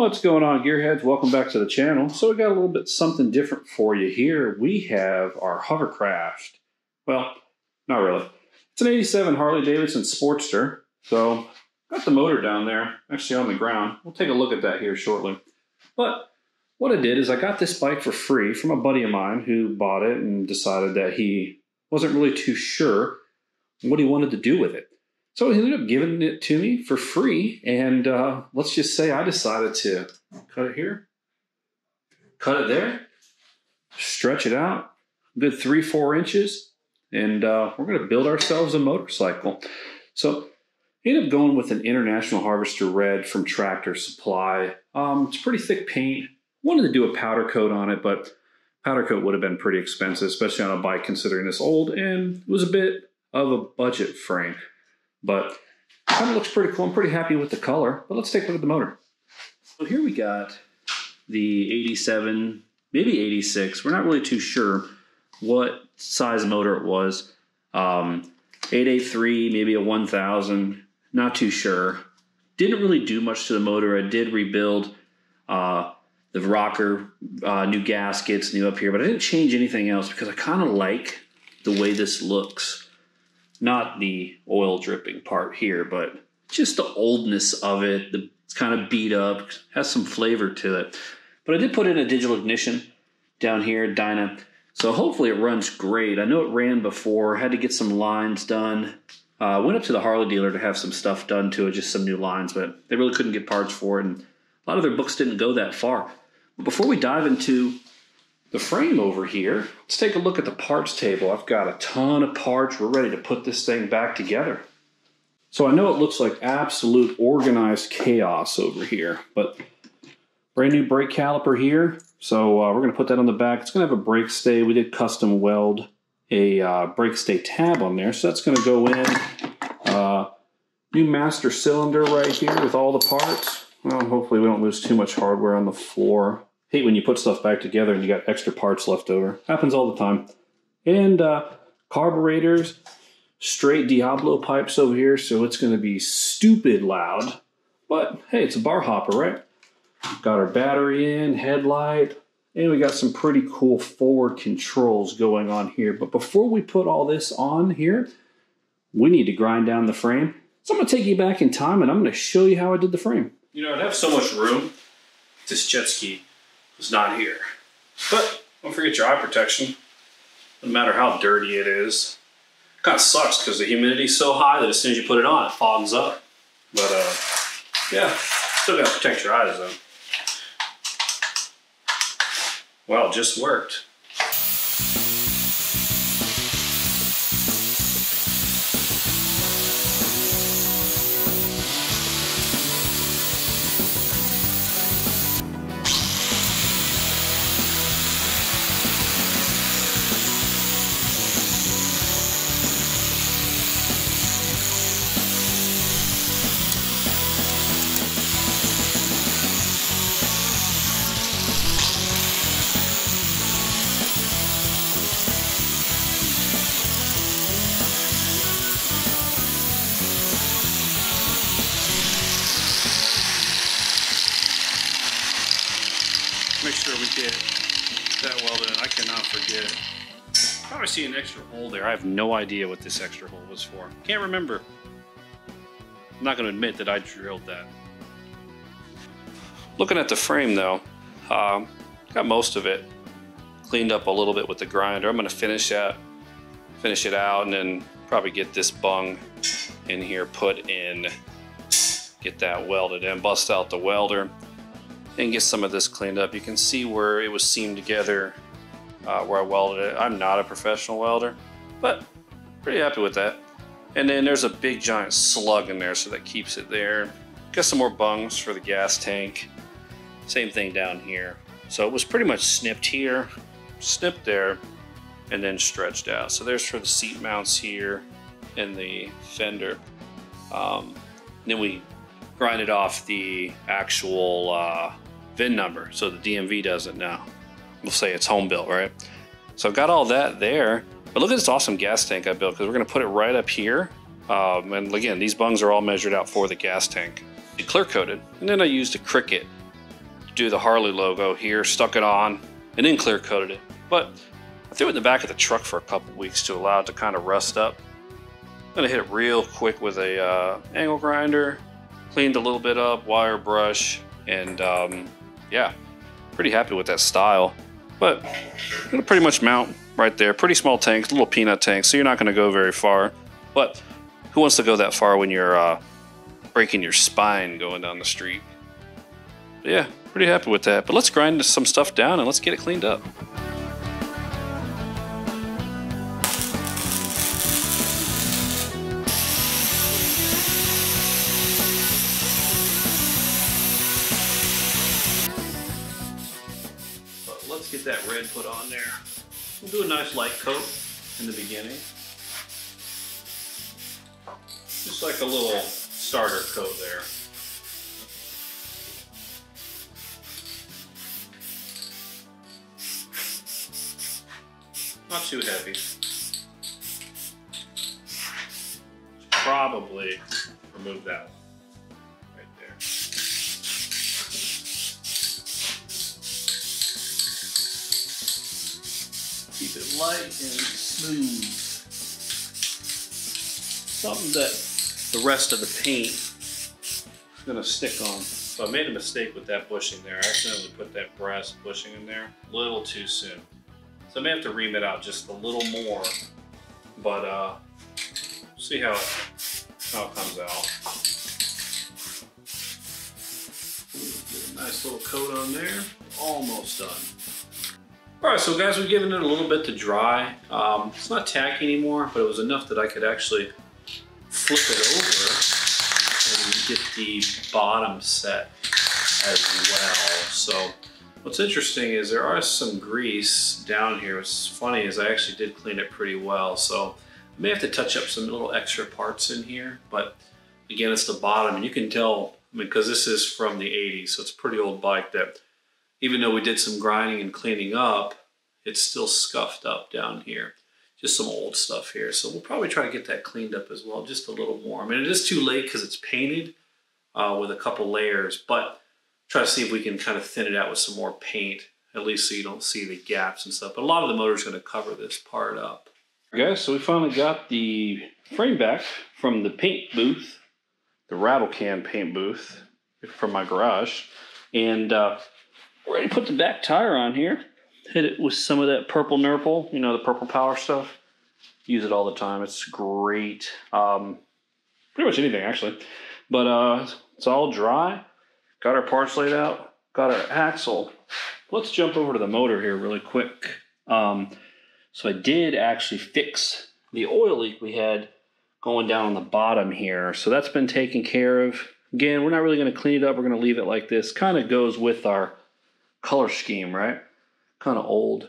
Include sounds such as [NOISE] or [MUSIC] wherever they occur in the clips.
What's going on, gearheads? Welcome back to the channel. So we got a little bit something different for you here. We have our hovercraft. Well, not really. It's an 87 Harley Davidson Sportster. So got the motor down there, actually on the ground. We'll take a look at that here shortly. But what I did is I got this bike for free from a buddy of mine who bought it and decided that he wasn't really too sure what he wanted to do with it. So he ended up giving it to me for free. And uh, let's just say I decided to cut it here, cut it there, stretch it out, good three, four inches, and uh, we're going to build ourselves a motorcycle. So ended up going with an International Harvester Red from Tractor Supply. Um, it's pretty thick paint. Wanted to do a powder coat on it, but powder coat would have been pretty expensive, especially on a bike considering it's old, and it was a bit of a budget frame. But kind of looks pretty cool. I'm pretty happy with the color. But let's take a look at the motor. So here we got the 87, maybe 86. We're not really too sure what size motor it was. Um, 883, maybe a 1000. Not too sure. Didn't really do much to the motor. I did rebuild uh, the rocker, uh, new gaskets, new up here, but I didn't change anything else because I kind of like the way this looks. Not the oil dripping part here, but just the oldness of it. The, it's kind of beat up, has some flavor to it. But I did put in a digital ignition down here, Dyna. So hopefully it runs great. I know it ran before, had to get some lines done. Uh, went up to the Harley dealer to have some stuff done to it, just some new lines, but they really couldn't get parts for it. And a lot of their books didn't go that far. But before we dive into the frame over here, let's take a look at the parts table. I've got a ton of parts. We're ready to put this thing back together. So I know it looks like absolute organized chaos over here, but brand new brake caliper here. So uh, we're going to put that on the back. It's going to have a brake stay. We did custom weld a uh, brake stay tab on there. So that's going to go in. Uh, new master cylinder right here with all the parts. Well, hopefully we don't lose too much hardware on the floor. Hate when you put stuff back together and you got extra parts left over. Happens all the time. And uh, carburetors, straight Diablo pipes over here, so it's going to be stupid loud. But hey, it's a bar hopper, right? Got our battery in, headlight, and we got some pretty cool forward controls going on here. But before we put all this on here, we need to grind down the frame. So I'm going to take you back in time and I'm going to show you how I did the frame. You know, I'd have so much room. This jet ski was not here. But don't forget your eye protection. No matter how dirty it is. It kind of sucks because the humidity's so high that as soon as you put it on, it fogs up. But uh, yeah, still got to protect your eyes though. Well, just worked. See an extra hole there. I have no idea what this extra hole was for. Can't remember. I'm not going to admit that I drilled that. Looking at the frame though, um, got most of it cleaned up a little bit with the grinder. I'm going to finish that, finish it out, and then probably get this bung in here put in, get that welded in, bust out the welder and get some of this cleaned up. You can see where it was seamed together uh, where I welded it. I'm not a professional welder, but pretty happy with that. And then there's a big giant slug in there, so that keeps it there. Got some more bungs for the gas tank. Same thing down here. So it was pretty much snipped here, snipped there, and then stretched out. So there's for the seat mounts here and the fender. Um, then we grinded off the actual uh, VIN number, so the DMV doesn't now. We'll say it's home built, right? So I've got all that there. But look at this awesome gas tank I built because we're going to put it right up here. Um, and again, these bungs are all measured out for the gas tank. Clear coated. And then I used a Cricut to do the Harley logo here, stuck it on, and then clear coated it. But I threw it in the back of the truck for a couple weeks to allow it to kind of rust up. I'm gonna hit it real quick with a uh, angle grinder, cleaned a little bit up, wire brush, and um, yeah, pretty happy with that style. But gonna pretty much mount right there. Pretty small tanks, little peanut tanks, so you're not gonna go very far. But who wants to go that far when you're uh, breaking your spine going down the street? But yeah, pretty happy with that. But let's grind some stuff down and let's get it cleaned up. Get that red put on there. We'll do a nice light coat in the beginning. Just like a little starter coat there. Not too heavy. Probably remove that one. Light and smooth. Something that the rest of the paint is gonna stick on. So I made a mistake with that bushing there. I accidentally put that brass bushing in there a little too soon. So I may have to ream it out just a little more, but uh, see how it, how it comes out. Get a nice little coat on there. Almost done. All right, so guys, we've given it a little bit to dry. Um, it's not tacky anymore, but it was enough that I could actually flip it over and get the bottom set as well. So what's interesting is there are some grease down here. What's funny is I actually did clean it pretty well. So I may have to touch up some little extra parts in here, but again, it's the bottom and you can tell, I mean, because this is from the 80s, so it's a pretty old bike that even though we did some grinding and cleaning up, it's still scuffed up down here. Just some old stuff here. So we'll probably try to get that cleaned up as well, just a little more. I mean, it is too late because it's painted uh, with a couple layers, but try to see if we can kind of thin it out with some more paint, at least so you don't see the gaps and stuff. But a lot of the motor is going to cover this part up. Guys, so we finally got the frame back from the paint booth, the rattle can paint booth from my garage. And uh, ready to put the back tire on here. Hit it with some of that purple nurple, you know, the purple power stuff. Use it all the time. It's great. Um, pretty much anything, actually. But uh, it's all dry. Got our parts laid out. Got our axle. Let's jump over to the motor here really quick. Um, so I did actually fix the oil leak we had going down on the bottom here. So that's been taken care of. Again, we're not really going to clean it up. We're going to leave it like this. Kind of goes with our color scheme, right? Kind of old,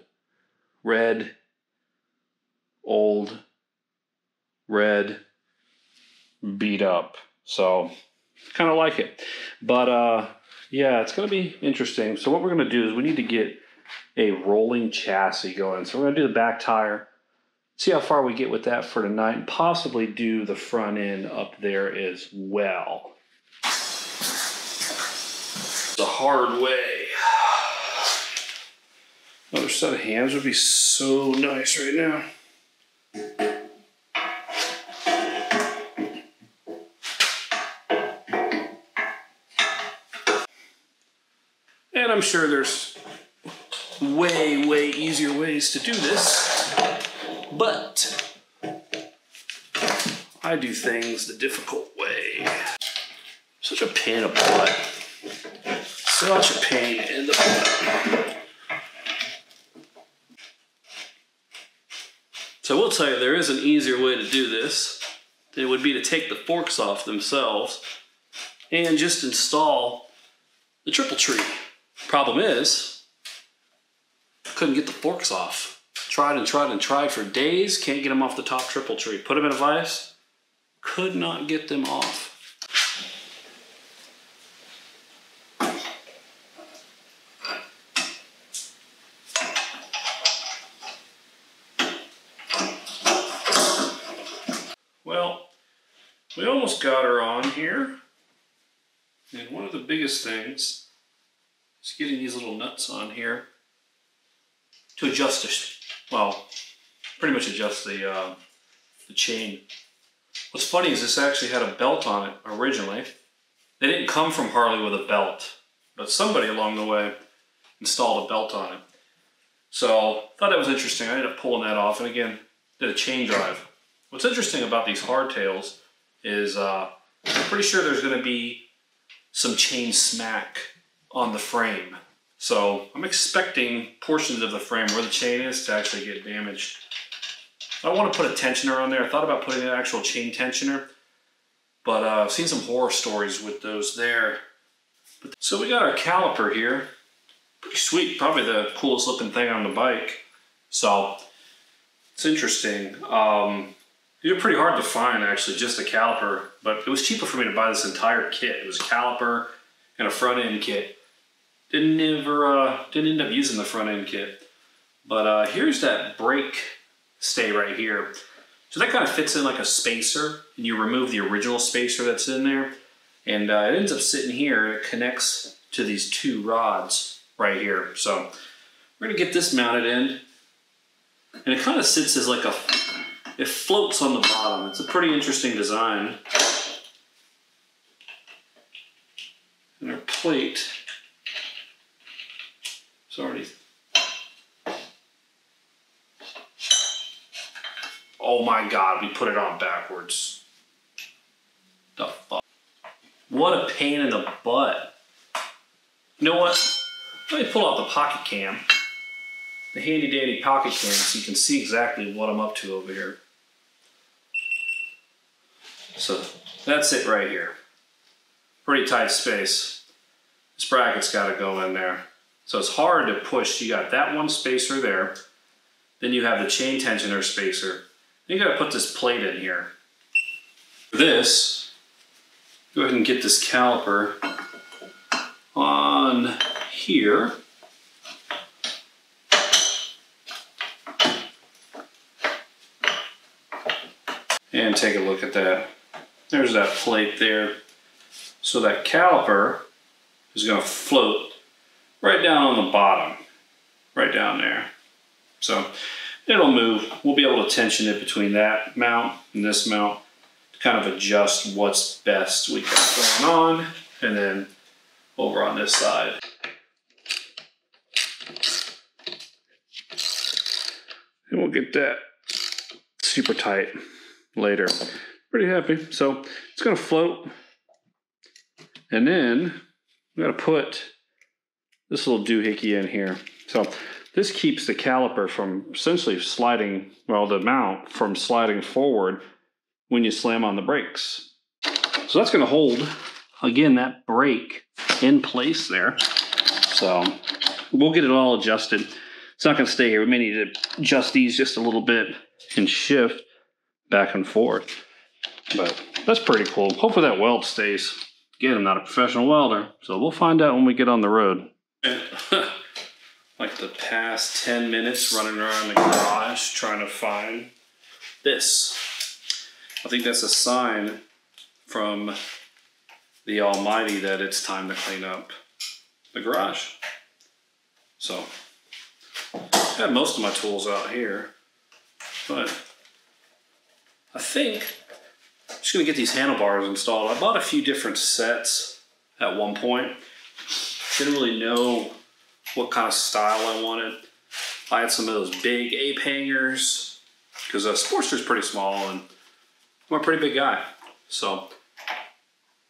red, old, red, beat up. So kind of like it. But uh, yeah, it's going to be interesting. So what we're going to do is we need to get a rolling chassis going. So we're going to do the back tire, see how far we get with that for tonight, and possibly do the front end up there as well. The hard way. Another set of hands would be so nice right now. And I'm sure there's way, way easier ways to do this, but I do things the difficult way. Such a pain in the butt. Such a pain in the butt. So I will tell you, there is an easier way to do this. It would be to take the forks off themselves and just install the triple tree. Problem is, couldn't get the forks off. Tried and tried and tried for days, can't get them off the top triple tree. Put them in a vise, could not get them off. We almost got her on here. And one of the biggest things is getting these little nuts on here to adjust the, well, pretty much adjust the, uh, the chain. What's funny is this actually had a belt on it originally. They didn't come from Harley with a belt, but somebody along the way installed a belt on it. So thought that was interesting. I ended up pulling that off and again, did a chain drive. What's interesting about these hardtails is uh, I'm pretty sure there's going to be some chain smack on the frame. So I'm expecting portions of the frame where the chain is to actually get damaged. I want to put a tensioner on there. I thought about putting an actual chain tensioner, but uh, I've seen some horror stories with those there. But, So we got our caliper here. Pretty sweet, probably the coolest looking thing on the bike. So it's interesting. Um, these are pretty hard to find actually, just a caliper, but it was cheaper for me to buy this entire kit. It was a caliper and a front end kit. Didn't ever, uh, didn't end up using the front end kit. But uh, here's that brake stay right here. So that kind of fits in like a spacer, and you remove the original spacer that's in there, and uh, it ends up sitting here. It connects to these two rods right here. So we're gonna get this mounted in, and it kind of sits as like a it floats on the bottom. It's a pretty interesting design. And our plate is already... Oh my god, we put it on backwards. The fuck? What a pain in the butt. You know what? Let me pull out the pocket cam the handy dandy pocket cam so you can see exactly what I'm up to over here. So that's it right here. Pretty tight space. This bracket's got to go in there. So it's hard to push. You got that one spacer there. Then you have the chain tensioner spacer. Then you got to put this plate in here. For this, go ahead and get this caliper on here. And take a look at that. There's that plate there. So that caliper is going to float right down on the bottom, right down there. So it'll move. We'll be able to tension it between that mount and this mount to kind of adjust what's best we got going on. And then over on this side. And we'll get that super tight later. Pretty happy. So it's going to float. And then I'm going to put this little doohickey in here. So this keeps the caliper from essentially sliding, well, the mount from sliding forward when you slam on the brakes. So that's going to hold, again, that brake in place there. So we'll get it all adjusted. It's not going to stay here. We may need to adjust these just a little bit and shift back and forth. But that's pretty cool. Hopefully that weld stays. Again, I'm not a professional welder, so we'll find out when we get on the road. [LAUGHS] like the past 10 minutes running around the garage trying to find this. I think that's a sign from the Almighty that it's time to clean up the garage. So, I have most of my tools out here, but I think I'm just gonna get these handlebars installed. I bought a few different sets at one point. Didn't really know what kind of style I wanted. I had some of those big ape hangers because a uh, Sportster's pretty small and I'm a pretty big guy. So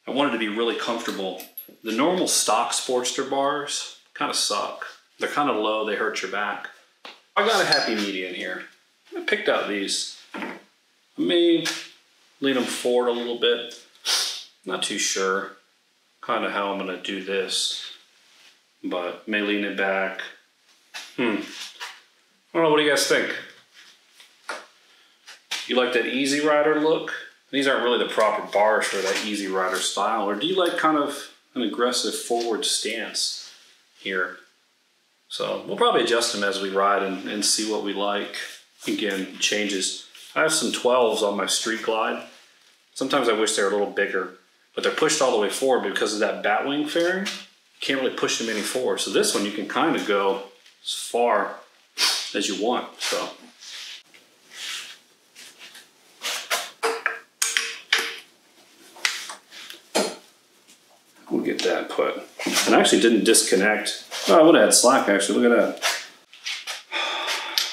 I wanted to be really comfortable. The normal stock Sportster bars kind of suck. They're kind of low, they hurt your back. I got a happy medium here. I picked out these. I may lean them forward a little bit. Not too sure kind of how I'm going to do this, but may lean it back. Hmm. I don't know, what do you guys think? You like that easy rider look? These aren't really the proper bars for that easy rider style, or do you like kind of an aggressive forward stance here? So we'll probably adjust them as we ride and, and see what we like. Again, changes I have some 12s on my Street Glide. Sometimes I wish they were a little bigger, but they're pushed all the way forward because of that bat wing fairing. can't really push them any forward. So this one you can kind of go as far as you want. So. We'll get that put. And I actually didn't disconnect. Oh, I would have had slack actually. Look at that. [SIGHS]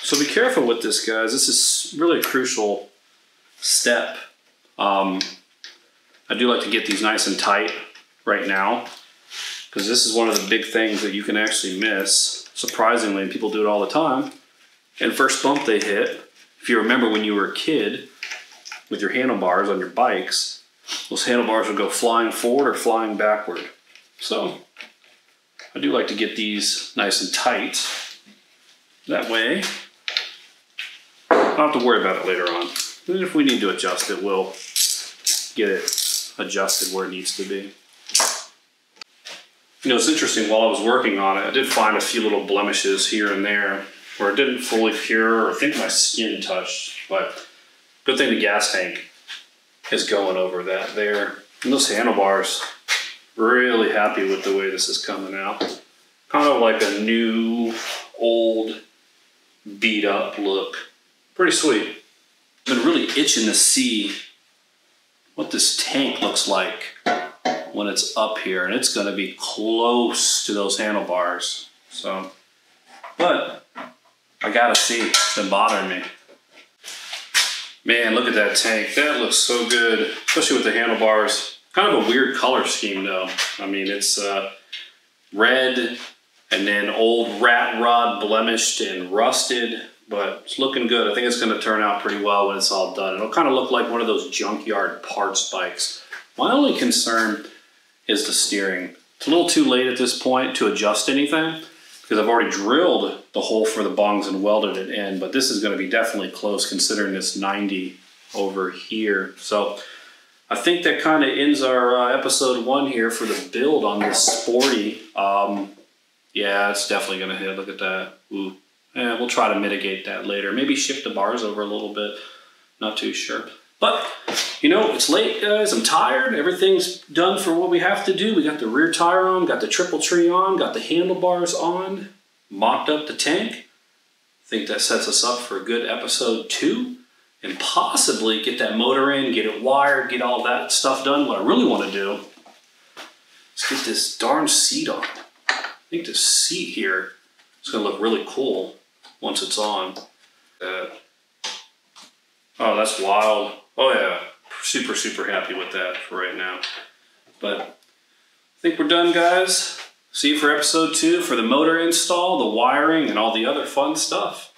So be careful with this, guys. This is really a crucial step. Um, I do like to get these nice and tight right now because this is one of the big things that you can actually miss. Surprisingly, and people do it all the time. And first bump they hit, if you remember when you were a kid with your handlebars on your bikes, those handlebars would go flying forward or flying backward. So I do like to get these nice and tight. That way, I don't have to worry about it later on. And if we need to adjust it, we'll get it adjusted where it needs to be. You know, it's interesting, while I was working on it, I did find a few little blemishes here and there where it didn't fully cure, or I think my skin touched, but good thing the gas tank is going over that there. And those handlebars, really happy with the way this is coming out. Kind of like a new, old, beat up look. Pretty sweet. Been really itching to see what this tank looks like when it's up here and it's going to be close to those handlebars so. But I gotta see it's been bothering me. Man look at that tank that looks so good especially with the handlebars. Kind of a weird color scheme though. I mean it's uh, red and then old rat rod blemished and rusted but it's looking good. I think it's going to turn out pretty well when it's all done. It'll kind of look like one of those junkyard parts bikes. My only concern is the steering. It's a little too late at this point to adjust anything because I've already drilled the hole for the bungs and welded it in, but this is going to be definitely close considering it's 90 over here. So I think that kind of ends our uh, episode one here for the build on this sporty. Um, yeah, it's definitely going to hit. Look at that. Ooh. Yeah, we'll try to mitigate that later. Maybe shift the bars over a little bit. Not too sure. But, you know, it's late, guys. I'm tired. Everything's done for what we have to do. We got the rear tire on, got the triple tree on, got the handlebars on, mocked up the tank. I think that sets us up for a good episode two and possibly get that motor in, get it wired, get all that stuff done. What I really want to do is get this darn seat on. I think this seat here is going to look really cool once it's on. Uh, oh, that's wild. Oh yeah, super, super happy with that for right now. But I think we're done, guys. See you for episode two for the motor install, the wiring, and all the other fun stuff.